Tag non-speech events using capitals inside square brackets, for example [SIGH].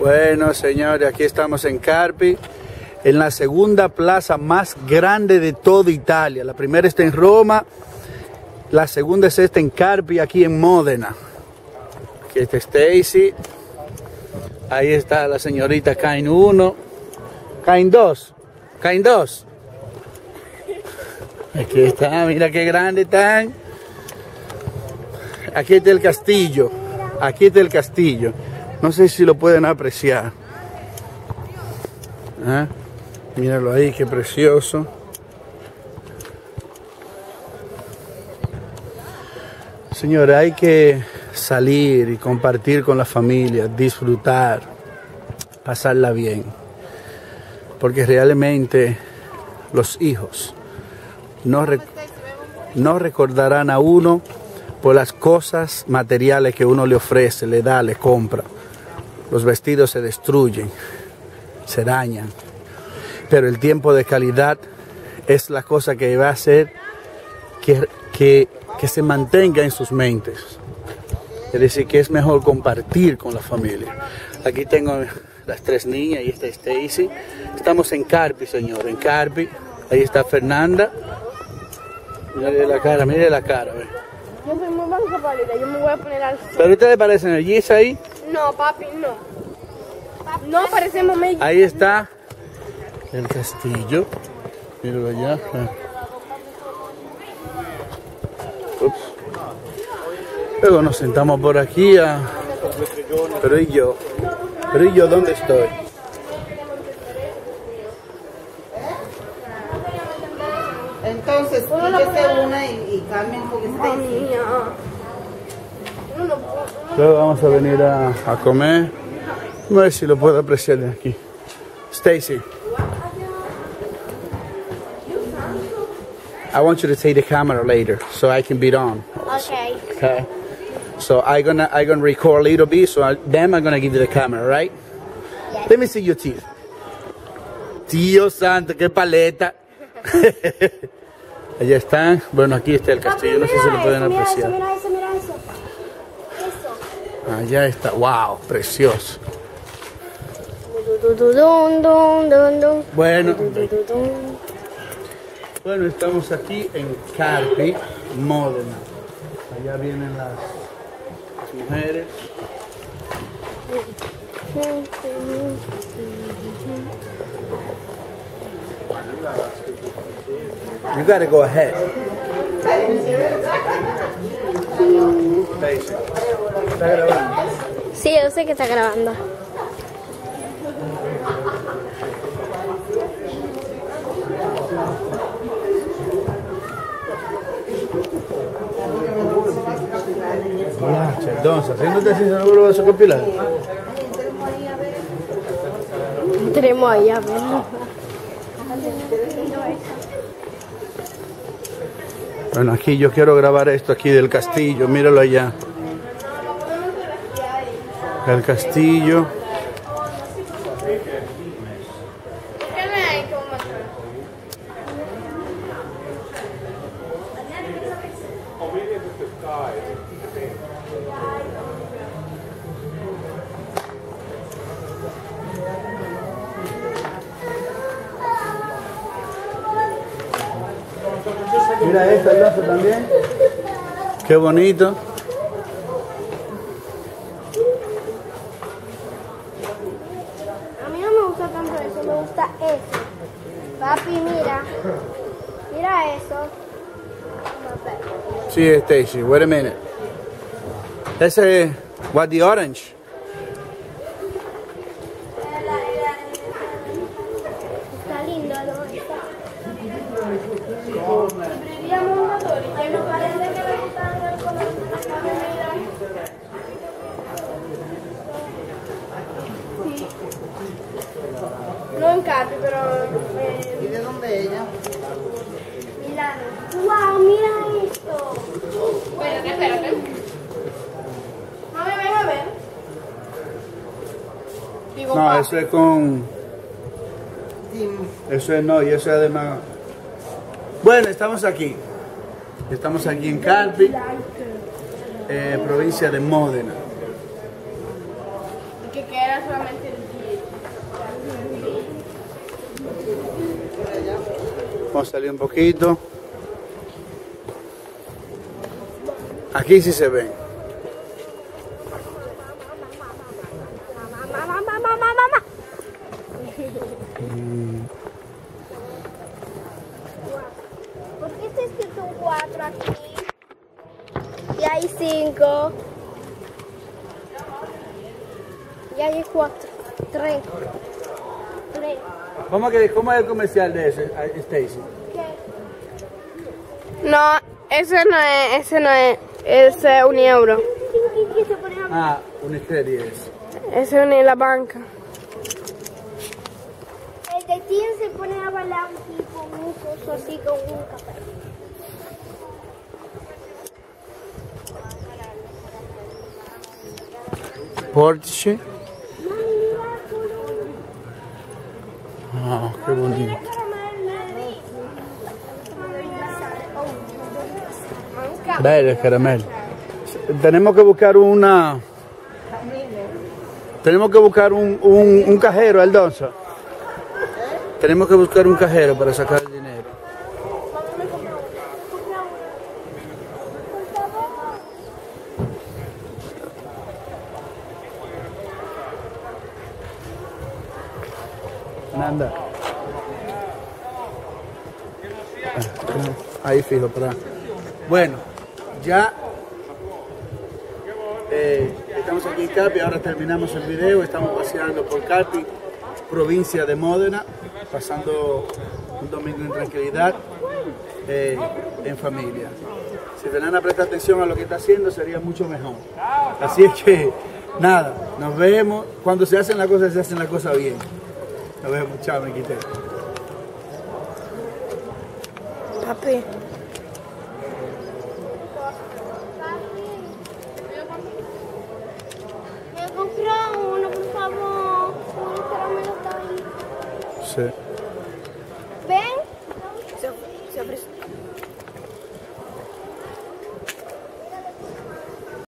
Bueno, señores, aquí estamos en Carpi, en la segunda plaza más grande de toda Italia. La primera está en Roma, la segunda es esta en Carpi, aquí en Módena. Aquí está Stacy. Ahí está la señorita Cain 1. Cain 2. Cain 2. Aquí está, mira qué grande están. Aquí está el castillo. Aquí está el castillo. No sé si lo pueden apreciar. ¿Ah? Míralo ahí, qué precioso. Señores, hay que salir y compartir con la familia, disfrutar, pasarla bien. Porque realmente los hijos no, no recordarán a uno por las cosas materiales que uno le ofrece, le da, le compra. Los vestidos se destruyen, se dañan. Pero el tiempo de calidad es la cosa que va a hacer que, que, que se mantenga en sus mentes. Es decir, que es mejor compartir con la familia. Aquí tengo las tres niñas y está Stacy. Estamos en Carpi, señor, en Carpi. Ahí está Fernanda. Mire la cara, mire la cara. Yo soy muy yo me voy a poner al. ¿Pero a ustedes parecen mellizas ahí? No, papi, no. No parecemos mellizos. Ahí está el castillo. Míralo allá. Ups. Luego nos sentamos por aquí a... Pero y yo, pero y yo, ¿dónde estoy? Entonces, quítese una y, y cambien con Ay, este. niña. Uno no puede- Luego vamos a venir a, a comer. A ver si lo puedo apreciar de aquí. Stacy. I want you to take the camera later so I can be on. Okay. Okay. So I gonna I gonna record a little bit. So I, then I'm gonna give you the camera, right? Let me see your teeth. Tío santo, qué paleta. [LAUGHS] [LAUGHS] Allá están. Bueno, aquí está el castillo. No sé si lo pueden apreciar. mira eso, mira eso. Eso. Allá está. Wow, precioso. Bueno, bueno, estamos aquí en Carpi, Módena. Allá vienen las mujeres. You gotta go ahead. ¿Está grabando? Sí, yo sé que está grabando. Entonces, haciéndote así, ¿no lo vas a compilar? Tenemos ahí a ver. Bueno, aquí yo quiero grabar esto aquí del castillo, míralo allá. El castillo. Mira esta loza también. Qué bonito. Sí, Stacy, wait a minute. Ese, what the orange? Está lindo. eso es con... Eso es no, y eso es además... Bueno, estamos aquí. Estamos aquí en Calpi, eh, provincia de Módena. Que queda solamente el Vamos a salir un poquito. Aquí sí se ven. ¿Por qué está escrito un 4 aquí? Y hay 5. Y hay 4. 3. 3. ¿Cómo, que, ¿Cómo es el comercial de ese, Stacy? ¿Qué? No, ese no es, ese no es, ese es un euro. ¿Qué se pone a Ah, serie es. Ese es un- la banca. El de Tien tipo, un coso así con un café. Porsche. Ah, qué bonito. Verde, caramelo. Tenemos que buscar una. Tenemos que buscar un, un, un cajero, Aldonso. Tenemos que buscar un cajero para sacar el dinero. Nanda. Ah, Ahí fijo, para. Bueno, ya eh, estamos aquí en Capi, ahora terminamos el video, estamos paseando por Capi, provincia de Módena, pasando un domingo en tranquilidad, eh, en familia. Si Fernanda presta atención a lo que está haciendo, sería mucho mejor. Así es que, nada, nos vemos. Cuando se hacen las cosas, se hacen las cosas bien. Nos vemos, chao, me quité. Papi. Me compró